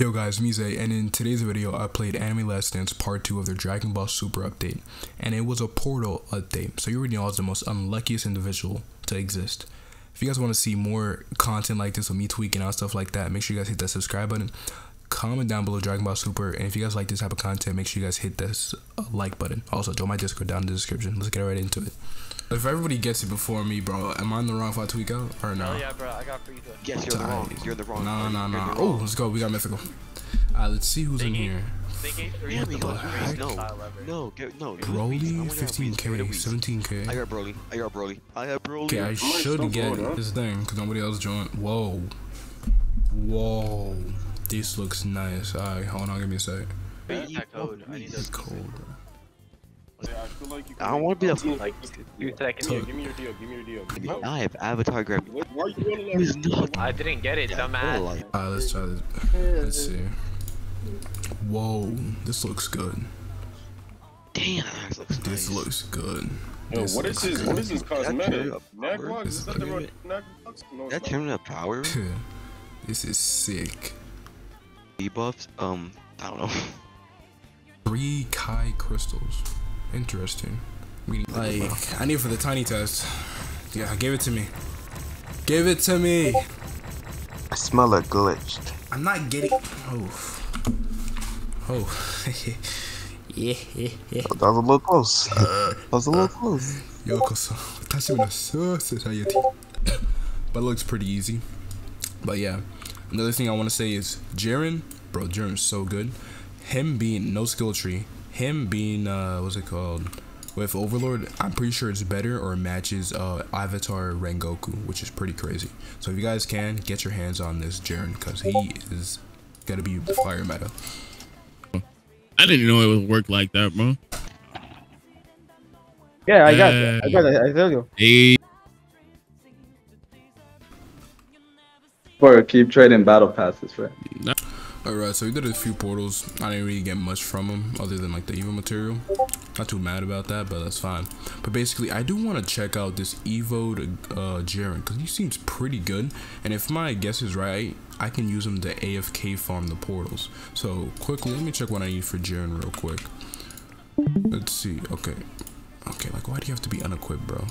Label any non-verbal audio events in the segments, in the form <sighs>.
Yo guys, Mise, and in today's video I played Anime Last Stand Part 2 of their Dragon Ball Super update, and it was a portal update, so you already know I was the most unluckiest individual to exist. If you guys want to see more content like this with me tweaking out stuff like that, make sure you guys hit that subscribe button, comment down below Dragon Ball Super, and if you guys like this type of content, make sure you guys hit this uh, like button. Also, join my Discord down in the description. Let's get right into it. If everybody gets it before me, bro, am I in the wrong if I tweak out or no? Oh yeah, bro, I got free to. Yes, you're in the wrong. You're in the wrong. No, no, You're no. Oh, let's go. We got mythical. Alright, let's see who's in Thingy. here. Think H3 Yeah, is the heck? No, no, get, no. Broly, Weez. I wanna have Weez. Give me 15k, the Weez. 17k. I got Broly. I got Broly. I got Broly. Okay, I should get this thing because nobody else joined. Whoa. Whoa. This looks nice. Alright, hold on, give me a sec. Wait, that code. I need It's to. cold, bro. I don't want to be a fool. Like two seconds. So- Give me your deal. Give me your deal. I have avatar grab. What, why are you running Who's over? not? I didn't get it, dumbass. Like, Alright, let's try this. Let's see. Whoa, this looks good. damn, that looks nice. This looks good. Yo, This what is this? good. What is this cosmetic? turn up power. Naglock? This Is is that the right Naglock? No, That not. up power <laughs> This is sick. debuffs. Um, I don't know. <laughs> Three Kai crystals. Interesting. Like, I need for the Tiny Task. Yeah, give it to me. Give it to me! I smell a glitch. I'm not getting. Oh. Oh. <laughs> yeah, yeah, yeah. That was a little close. <laughs> that was a little close. ようこそ私のソースサイエティ But <coughs> looks pretty easy. But yeah, another thing I want to say is Jiren, bro, Jiren's so good. Him being no skill tree him being uh, what's it called? With Overlord, I'm pretty sure it's better or matches uh, Avatar Rengoku, which is pretty crazy. So if you guys can, get your hands on this Jiren, because he is gonna be the fire meta. I didn't know it would work like that, bro. Yeah, I got Uh, it. I got it. I tell you. Hey, Or keep trading battle passes, right? Alright, so we did a few portals. I didn't really get much from them other than like the Evo material. Not too mad about that, but that's fine. But basically, I do want to check out this Evo to uh, Jiren because he seems pretty good. And if my guess is right, I can use him to AFK farm the portals. So quickly, let me check what I need for Jiren real quick. Let's see. Okay. Okay, like why do you have to be unequipped, bro?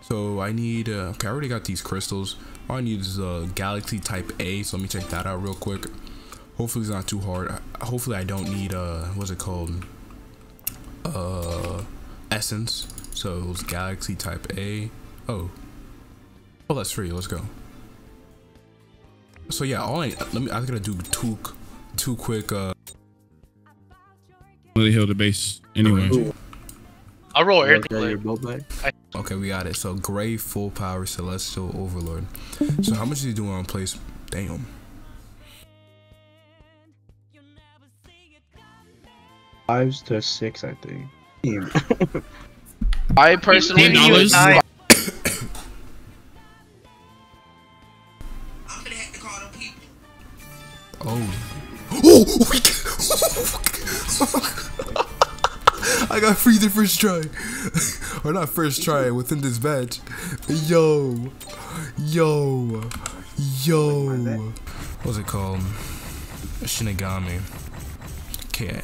So I need, uh, okay, I already got these crystals. All I need is uh, Galaxy Type A, so let me check that out real quick. Hopefully it's not too hard. Hopefully I don't need, uh, what's it called? Uh, Essence. So it was Galaxy Type A. Oh. Oh, that's free. Let's go. So yeah, all I, let me, I gotta do two, two quick, uh, really heal the base anyway. I'll roll everything. Okay, we got it. So gray full power celestial overlord. So how much is he doing on place? Damn. Fives to six, I think. <laughs> I personally Ten use dollars. nine. Oh. oh. Oh! we <laughs> oh, <laughs> I got free the first try. or not first try, within this batch. Yo. Yo. Yo. What's it called? Shinigami. Okay.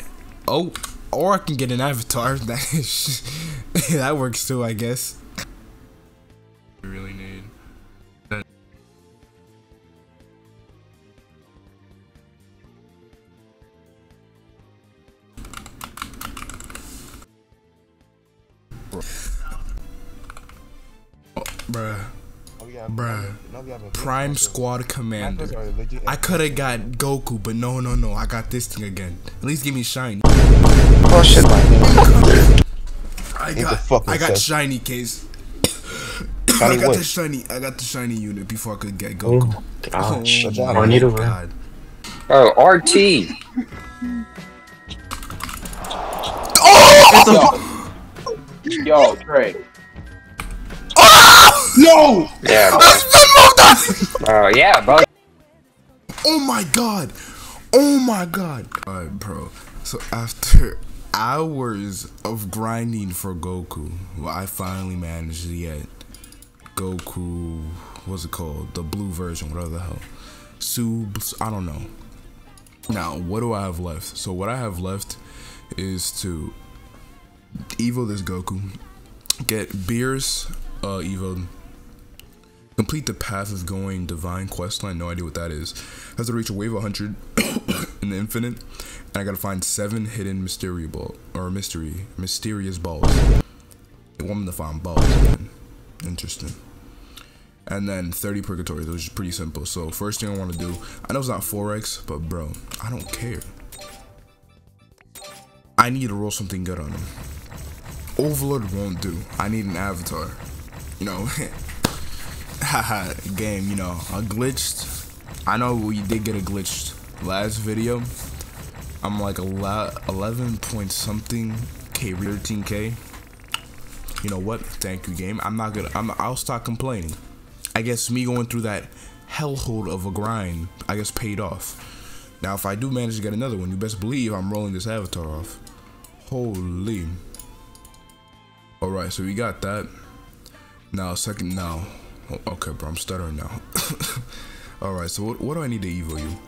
Oh. Or I can get an avatar. <laughs> That is, <laughs> that works too, I guess. We really need. Bruh. Bruh. Prime Squad Commander. I could have got Goku, but no, no, no. I got this thing again. At least give me shiny. Bullshit, man. I the got, fucking I got sense. shiny case. I got what? the shiny. I got the shiny unit before I could get Goku. Ah, oh shut my down. Magneto, man. god. Oh, RT. Yo, Trey. No! Yeah. Oh yeah, bro. Oh my god! Oh my god! Alright, bro. So after hours of grinding for Goku, well, I finally managed to get Goku. What's it called? The blue version, whatever the hell. Subs. I don't know. Now, what do I have left? So what I have left is to Evo this Goku, get Beerus uh, Evo, complete the path of going Divine Questline. No idea what that is. Has to reach a wave 100 <coughs> <coughs> <coughs> in the Infinite, and I gotta find seven hidden mystery ball or mystery mysterious balls. They want me to find balls. Again. Interesting. And then 30 purgatories, which is pretty simple. So first thing I want to do, I know it's not 4x, but bro, I don't care. I need to roll something good on him. Overlord won't do. I need an avatar. You know, <laughs> haha, game, you know, I glitched. I know we did get a glitched last video. I'm like a lot 11 point something K 13k. You know what? Thank you, game. I'm not gonna. I'm. I'll stop complaining. I guess me going through that hellhole of a grind, I guess paid off. Now, if I do manage to get another one, you best believe I'm rolling this avatar off. Holy. Alright, so we got that. Now, second, now. Okay, bro, I'm stuttering now. <laughs> Alright, so what, what do I need to evo you?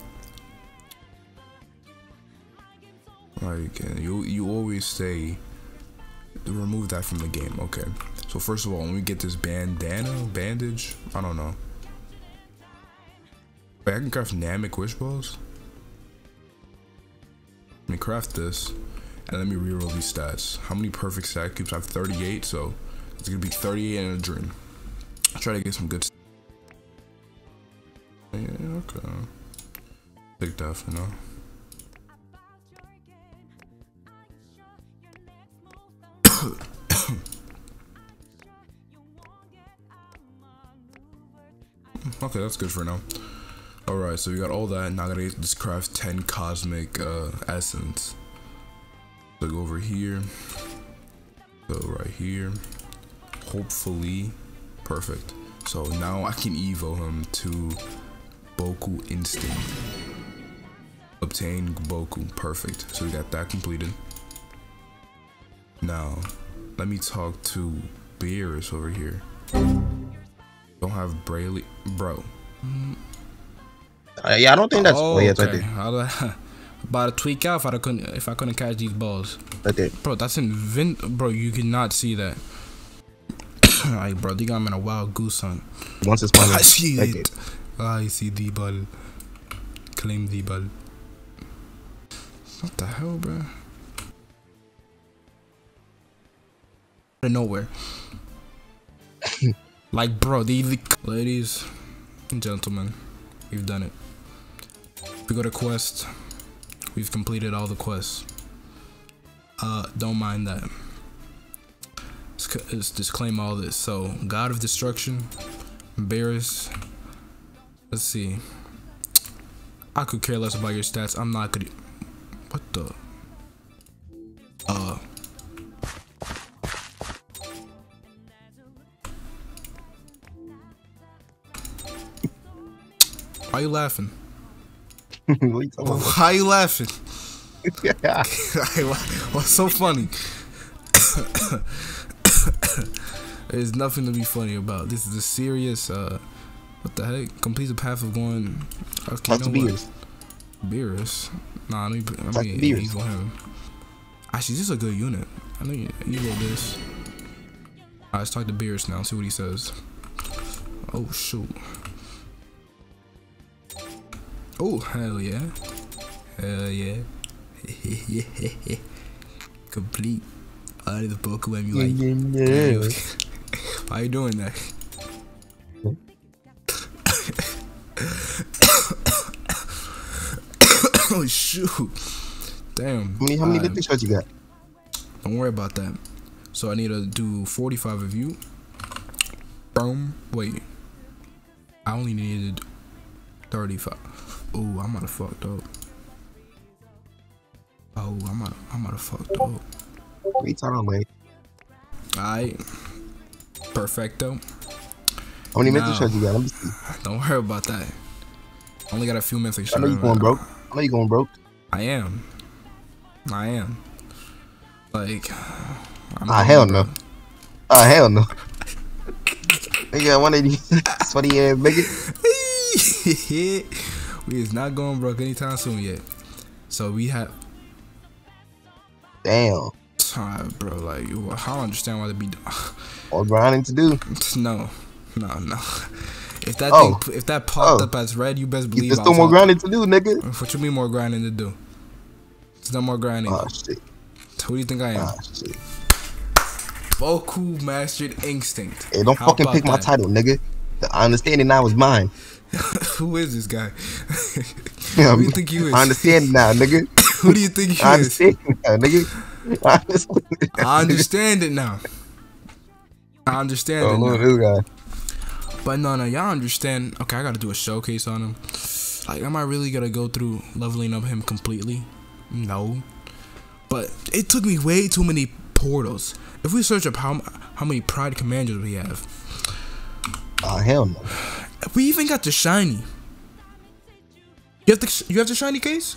Like, uh, you, you always say, remove that from the game. Okay. So first of all, let me get this bandana, bandage. I don't know. Wait, I can craft Namek balls. Let me craft this, and let me reroll these stats. How many perfect stat cubes? I have 38, so it's gonna be 38 in a dream. I'll try to get some good. Yeah, okay. Take that for now. Okay, that's good for now. Alright, so we got all that. Now I gotta just craft 10 cosmic uh, essence. So go over here. So right here. Hopefully. Perfect. So now I can evo him to Goku Instinct. Obtain Goku. Perfect. So we got that completed. Now, let me talk to Beerus over here. Don't have Brayley, bro. Uh, yeah, I don't think that's. Oh, Oh, yeah, okay. right <laughs> there. About to tweak out if I couldn't if I couldn't catch these balls, Right there. bro. That's invent. Bro. You cannot see that. <coughs> Like, bro, they got me in a wild goose hunt. Once it's. <laughs> I see it. I see the ball. Claim the ball. What the hell, bro? Out of nowhere. <laughs> like, bro, the, ladies and gentlemen, we've done it. We got a quest. We've completed all the quests. Uh, don't mind that. Let's, let's just claim all this. So, God of Destruction, Embarrass. Let's see. I could care less about your stats. I'm not gonna. What the? Why you laughing? <laughs> You? Why you laughing? <laughs> <laughs> Yeah. What's so funny? <coughs> There's nothing to be funny about. This is a serious. Uh, what the heck? Complete the path of going. Okay, to you know? Beers. Beerus. Nah, let me. Let me Beerus. evil him. Actually, this is a good unit. I know you evil this. Alright, let's talk to Beerus now. See what he says. Oh shoot. Oh hell yeah. Hell yeah. <laughs> Complete. All of the Pokemon you like. <laughs> Why you doing that? <coughs> oh shoot! Damn. How many, how many Alright, victory shots you got? Don't worry about that. So I need to do 45 of you. Boom. Wait. I only needed 35. Oh, I'm out of fucked up. Oh, I'm out. I'm out of fucked up. You talking about. Alright. Perfecto. How many victory shots you got? Let me see. Don't worry about that. Only got a few minutes. I know you going broke. I know you going broke. I am. I am. Like. I'm Ah, hell no. Ah, hell no. They got 180. <laughs> Sweaty ass nigga. <laughs> we is not going broke anytime soon yet. So we have. Damn. Time, bro. Like, I don't understand why they be. <sighs> All grinding to do. No, no, no. If that Oh. thing, if that popped Oh. up as red, you best believe. There's was more grinding to do, nigga. What you mean more grinding to do? There's no more grinding. Oh shit. Who do you think I am? Oh shit. Goku mastered instinct. Hey, don't How fucking pick my title, nigga. The understanding now is mine. <laughs> Who is this guy? Who do you think you is? I understand now, nigga. <laughs> Who do you think he I is? understand now, nigga. I understand. I understand it now. I understand Oh, it at now. this guy. But no, no, y'all understand. Okay, I gotta do a showcase on him. Like, am I really gonna go through leveling up him completely? No. But it took me way too many portals. If we search up how how many Pride Commanders we have, Oh hell no. we even got the shiny. You have the you have the shiny case?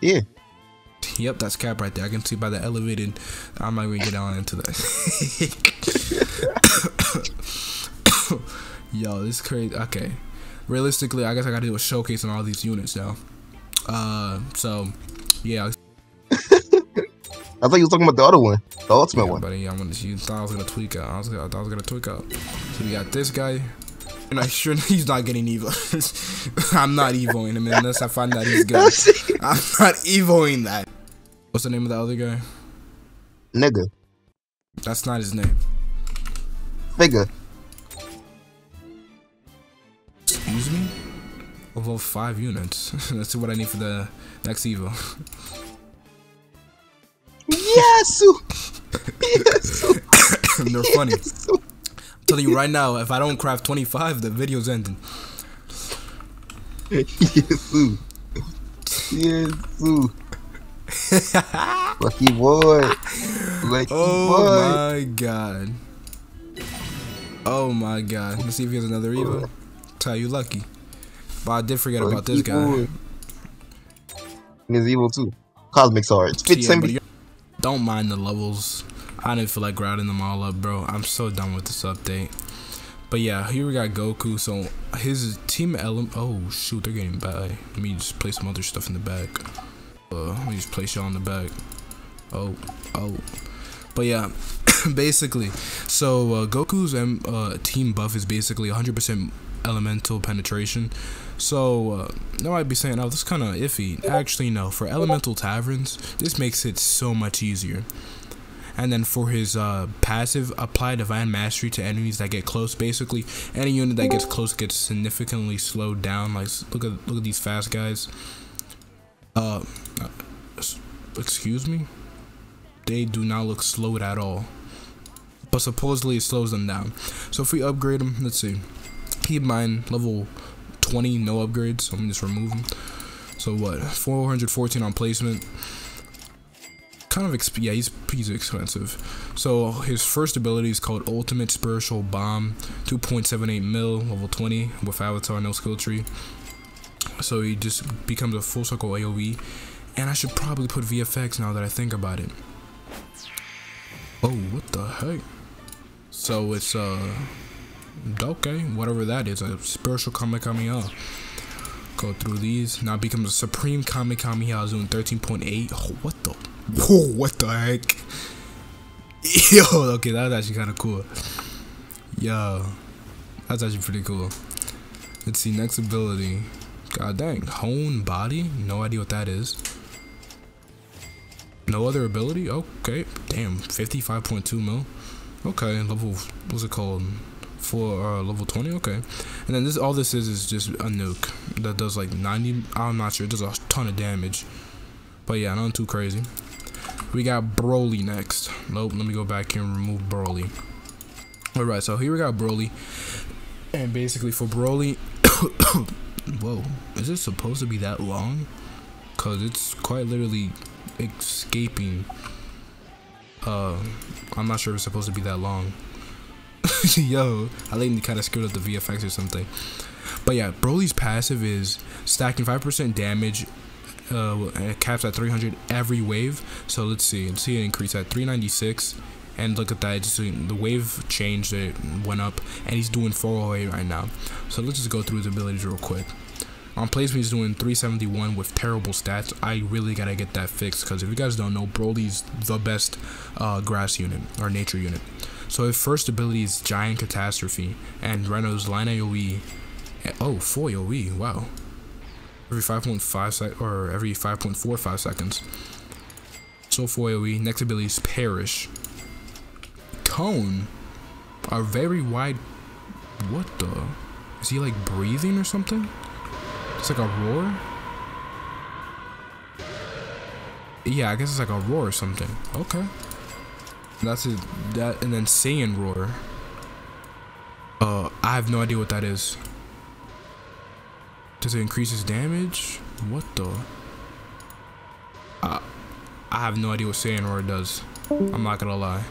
Yeah. Yep, that's cap right there. I can see by the elevated. I'm not gonna get on into that. <laughs> Yo, this is crazy. Okay, realistically, I guess I gotta do a showcase on all these units now. Uh, so yeah, thought you was talking about the other one, the ultimate yeah one. buddy. I'm gonna. You thought I was gonna tweak out. I was. Gonna, I thought I was gonna tweak out. So we got this guy. And I sure <laughs> he's not getting evil. <laughs> I'm not Evoing him unless I find that he's good. I'm not Evoing that. What's the name of the other guy? Nigga, That's not his name. figure. Excuse me? Level 5 units. <laughs> That's what I need for the next Evo. Yes. Yes. They're funny. I'm telling you right now, if I don't craft 25, the video's ending. Yes. Yes. Lucky boy. Lucky Oh boy. my god. Oh my god. Let's see if he has another Evo. Tell you lucky. But I did forget about this Lucky guy. boy. He's evil too. Cosmic Sword. Fit yeah, send but me. you- don't mind the levels. I didn't feel like grinding them all up, bro. I'm so done with this update. But yeah, here we got Goku. So his team element. Oh shoot, they're getting bad. Let me just place some other stuff in the back. Uh, let me just place y'all in the back. Oh, oh. But yeah, <coughs> basically, so uh, Goku's um, uh, team buff is basically 100% elemental penetration. So, uh, they might be saying, oh, this is kind of iffy. Actually, no. For elemental taverns, this makes it so much easier. And then for his uh, passive, apply divine mastery to enemies that get close. Basically, any unit that gets close gets significantly slowed down. Like, look at look at these fast guys. Uh, uh, excuse me. They do not look slowed at all. But supposedly it slows them down. So if we upgrade them, let's see. Keep in mind level 20, no upgrades. So me just remove them. So what? 414 on placement. Kind of exp- yeah, he's he's expensive. So his first ability is called Ultimate Spiritual Bomb, 2.78 mil, level 20 with Avatar, no skill tree. So he just becomes a full circle AOE, and I should probably put VFX now that I think about it. Oh, what the heck? So it's uh okay, whatever that is, a spiritual Kamehameha. Go through these. Now becomes a supreme Kamehameha Zone 13.8. Oh, what the? Whoa, what the heck? <laughs> Yo, okay, that's actually kind of cool. Yo, that's actually pretty cool. Let's see, next ability. God dang, hone body? No idea what that is. No other ability? Okay, damn, 55.2 mil. Okay, level, what's it called? For uh, level 20, okay. And then this, all this is is just a nuke that does like 90, I'm not sure, it does a ton of damage. But yeah, nothing too crazy. We got Broly next. Nope, let me go back here and remove Broly. Alright, so here we got Broly. And basically for Broly, <coughs> whoa, is it supposed to be that long? Cause it's quite literally escaping. Uh, I'm not sure it's supposed to be that long. <laughs> Yo, I think they kind of screwed up the VFX or something. But yeah, Broly's passive is stacking 5% damage. Uh, it caps at 300 every wave. So let's see, let's see it increase at 396. And look at that, just the wave changed, it went up, and he's doing 408 right now. So let's just go through his abilities real quick. On placement, he's doing 371 with terrible stats. I really gotta get that fixed because if you guys don't know, Broly's the best uh, grass unit or nature unit. So his first ability is Giant Catastrophe, and Reno's line AoE. Oh, full AoE. Wow. Every 5.5 sec or every 5.45 seconds. So full AoE. Next ability is Perish. Cone. A very wide. What the? Is he like breathing or something? It's like a roar? Yeah, I guess it's like a roar or something. Okay. That's it. That and then Saiyan roar. Uh, I have no idea what that is. Does it increase his damage? What the? Uh, I have no idea what Saiyan roar does. I'm not gonna lie.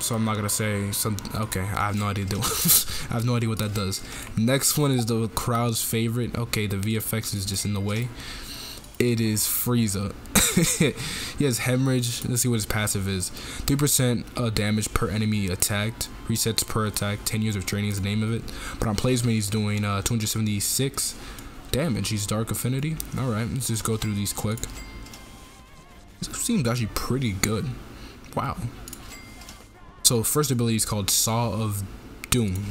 So I'm not gonna say some. Okay, I have no idea. <laughs> I have no idea what that does. Next one is the crowd's favorite. Okay, the VFX is just in the way. It is Frieza. <laughs> he has hemorrhage. Let's see what his passive is. 3% uh, damage per enemy attacked. Resets per attack. 10 years of training is the name of it. But on placement, he's doing uh, 276 damage. He's Dark Affinity. Alright, let's just go through these quick. This seems actually pretty good. Wow. So first ability is called Saw of Doom.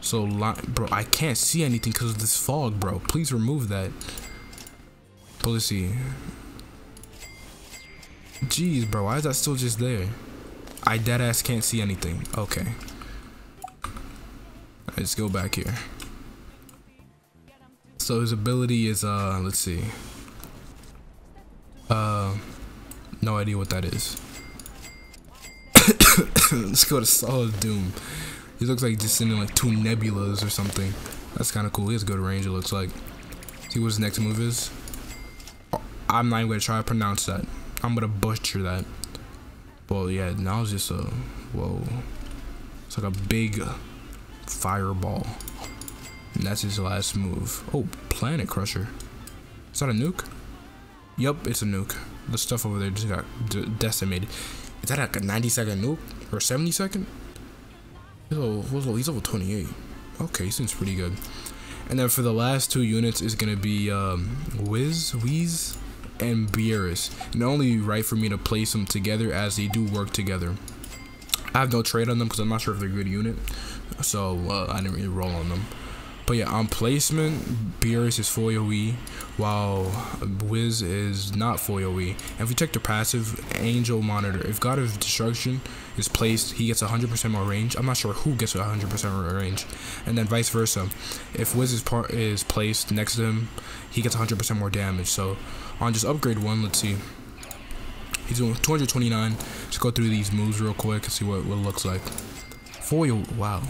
So, bro, I can't see anything because of this fog, bro. Please remove that. But let's see. Jeez, bro, why is that still just there? I deadass can't see anything. Okay. Let's go back here. So his ability is, uh, let's see. Uh, no idea what that is. <coughs> let's go to Solid Doom. He looks like just sending like two nebulas or something. That's kind of cool. He has good range, it looks like. See what his next move is? I'm not even going to try to pronounce that. I'm gonna butcher that. Well, yeah, now it's just a whoa. It's like a big fireball. And that's his last move. Oh, Planet Crusher. Is that a nuke? Yup, it's a nuke. The stuff over there just got decimated. Is that like a 90 second nuke? Or 70 second? He's level, he's level 28. Okay, he seems pretty good. And then for the last two units is gonna be um, Wiz, Wheeze, and Beerus. And only right for me to place them together as they do work together. I have no trade on them because I'm not sure if they're a good unit. So uh, I didn't really roll on them. But yeah, on placement, Beerus is full AoE, while Wiz is not full AoE. And if we check the passive, Angel Monitor, if God of Destruction is placed, he gets 100% more range. I'm not sure who gets 100% more range. And then vice versa. If Wiz is, part, is placed next to him, he gets 100% more damage. So on just upgrade one, let's see. He's doing 229. Let's go through these moves real quick and see what, what it looks like. Foil, wow.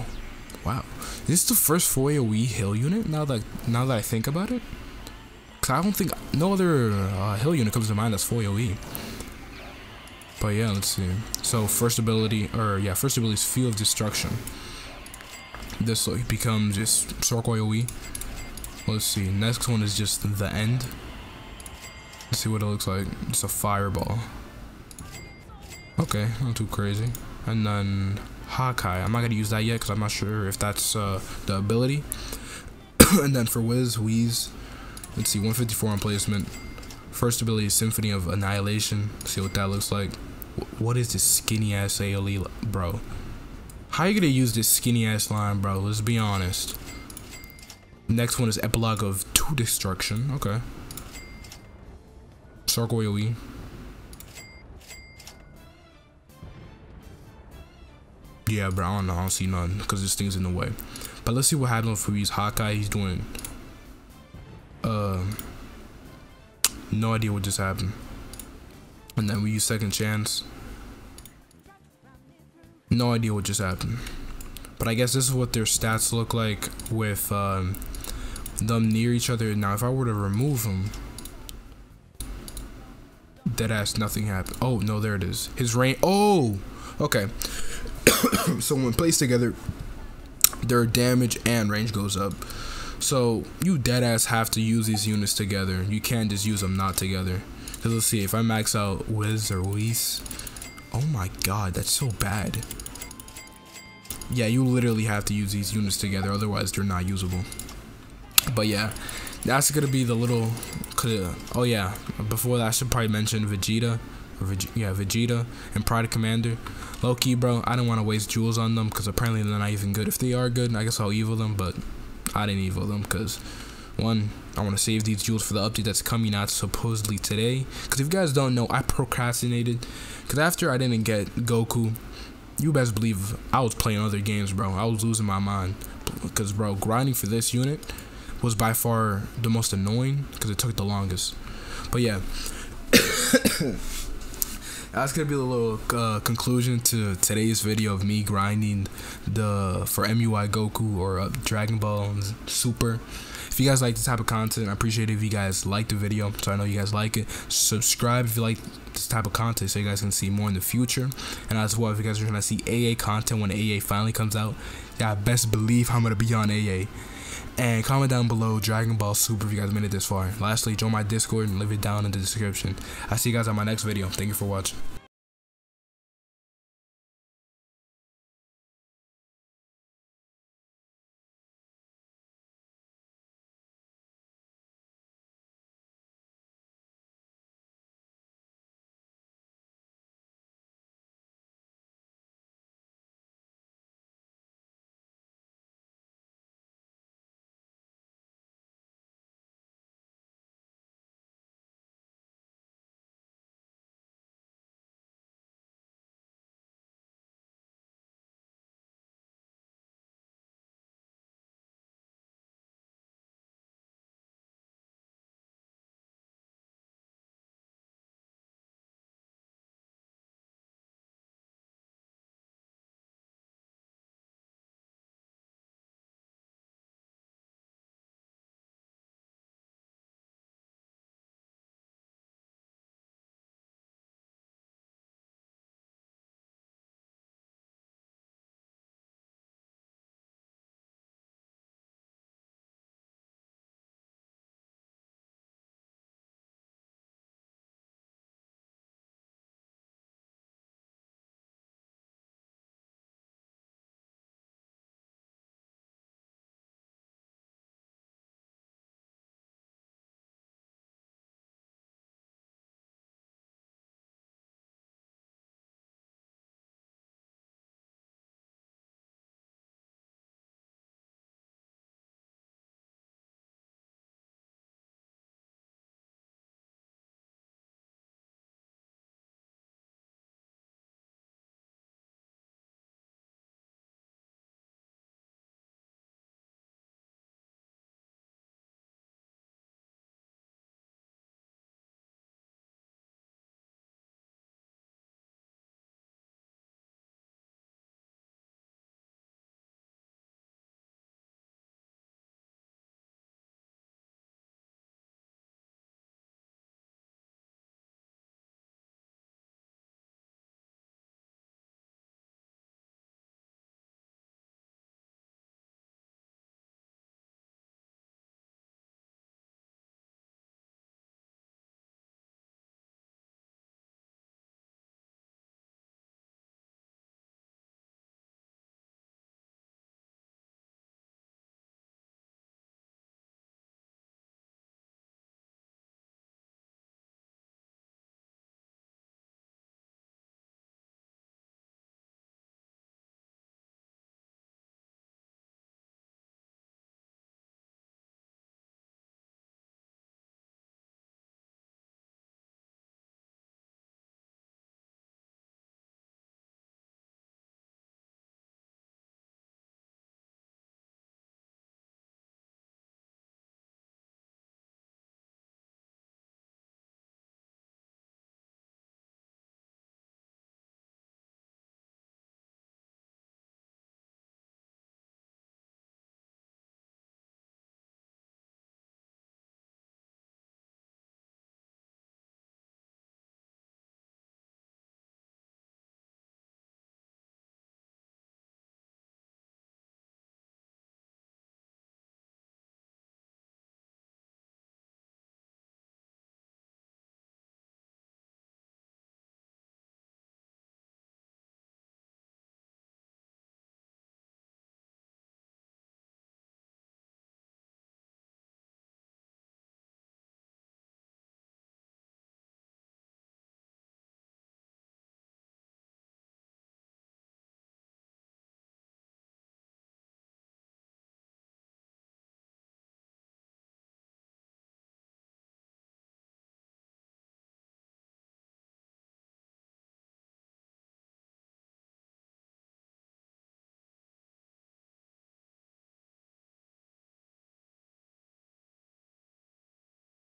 Wow. This is the first foil we hill unit now that now that I think about it. Cause I don't think no other uh, hill unit comes to mind that's foil E. But yeah, let's see. So first ability, or yeah, first ability is Field of Destruction. This becomes just Circle AoE. Let's see. Next one is just the end. Let's see what it looks like. It's a fireball. Okay, not too crazy. And then Hakai. I'm not gonna use that yet because I'm not sure if that's uh, the ability. <coughs> and then for Wiz, Wheeze, let's see, 154 on placement. First ability Symphony of Annihilation. See what that looks like. what is this skinny ass AoE, bro? How you gonna use this skinny ass line, bro? Let's be honest. Next one is Epilogue of Two Destruction. Okay. AoE. Yeah, bro, I don't know. I don't see none because this thing's in the way. But let's see what happens if we use Hakai. He's doing. Uh, no idea what just happened. And then we use Second Chance. No idea what just happened. But I guess this is what their stats look like with um, them near each other. Now, if I were to remove them, dead ass, nothing happened. Oh, no, there it is. His range. Oh, okay. <coughs> so when placed together, their damage and range goes up. So you dead ass have to use these units together. You can't just use them not together. Cause let's see, if I max out Wiz or Whis, oh my god, that's so bad. Yeah, you literally have to use these units together, otherwise they're not usable. But yeah, that's gonna be the little. Oh yeah, before that, I should probably mention Vegeta. Veg yeah, Vegeta and Pride Commander. Low key, bro, I don't want to waste jewels on them because apparently they're not even good. If they are good, I guess I'll evil them, but I didn't evil them because one, I want to save these jewels for the update that's coming out supposedly today. Because if you guys don't know, I procrastinated. Because after I didn't get Goku, you best believe I was playing other games, bro. I was losing my mind. Because, bro, grinding for this unit was by far the most annoying because it took the longest. But yeah. <coughs> that's gonna be the little uh, conclusion to today's video of me grinding the for MUI Goku or uh, Dragon Ball Super. If you guys like this type of content, I appreciate it if you guys like the video, so I know you guys like it. Subscribe if you like this type of content, so you guys can see more in the future. And as well, if you guys are to see AA content when AA finally comes out, yeah, best believe I'm gonna be on AA. And comment down below Dragon Ball Super if you guys made it this far. Lastly, join my Discord and leave it down in the description. I'll see you guys on my next video. Thank you for watching.